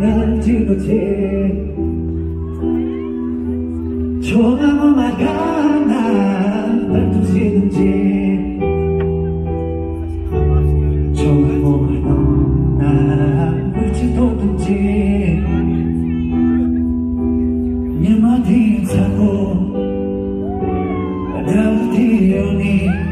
알지 못해 전화만 가나 발톱시는지 전화만 나 울지도든지 내 마디 사고 나 뛰어니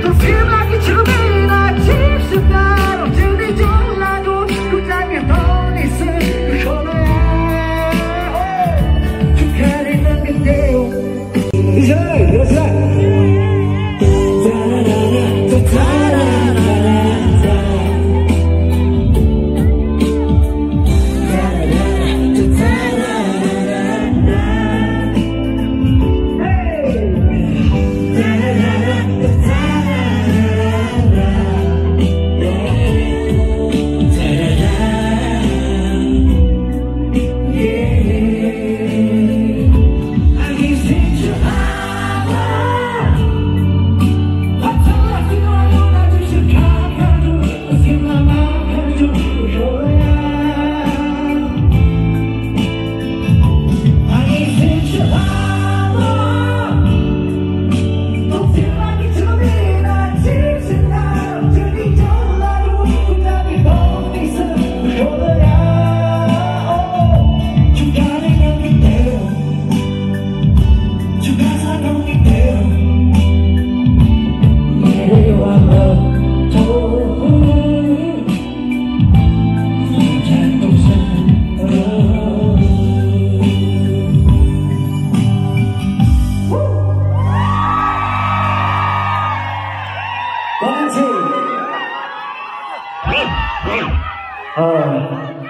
Perfume like a true man. Uh,